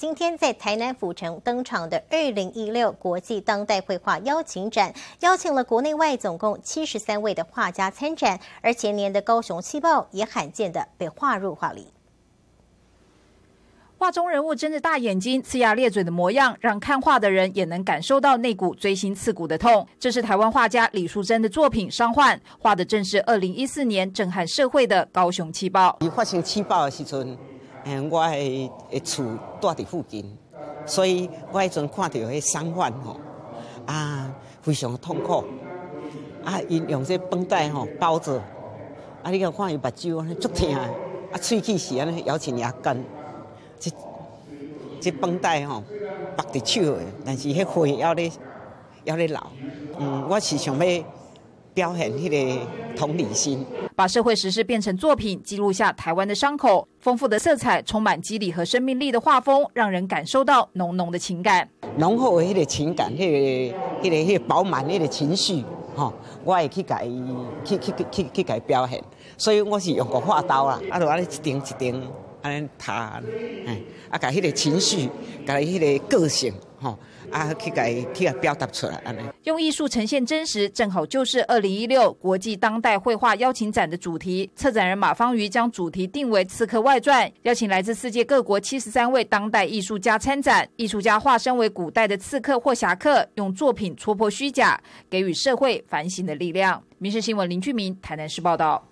今天在台南府城登场的二零一六国际当代绘画邀请展，邀请了国内外总共七十三位的画家参展，而前年的高雄气爆也罕见的被划入画里。画中人物睁着大眼睛、呲牙咧嘴的模样，让看画的人也能感受到那股锥心刺骨的痛。这是台湾画家李淑珍的作品《伤患》，画的正是二零一四年震撼社会的高雄气爆。你发生气爆的时阵，诶，我的的厝住伫附近，所以我迄阵看到迄伤患吼，啊，非常痛苦。啊，因用这绷带吼包着，啊，你看看伊目睭安尼足疼，啊，喙齿是安尼咬紧牙根。这这绷带吼绑伫手的，但是迄血要咧要咧流。嗯，我是想要表现迄个同理心，把社会实事变成作品，记录下台湾的伤口。丰富的色彩，充满肌理和生命力的画风，让人感受到浓浓的情感。浓厚的迄个情感，迄个、迄个、迄个饱满迄个情绪，吼，我会去改、去、去、去、去去改表现。所以我是用个画刀啊，啊，就安尼一张一张。安尼他，哎，啊，甲迄个情绪，甲迄个个性，吼，啊，去甲去甲表达出来，安尼。用艺术呈现真实，正好就是二零一六国际当代绘画邀请展的主题。策展人马方瑜将主题定为《刺客外传》，邀请来自世界各国七十三位当代艺术家参展。艺术家化身为古代的刺客或侠客，用作品戳破虚假，给予社会反省的力量。民事新闻林俊明台南市报道。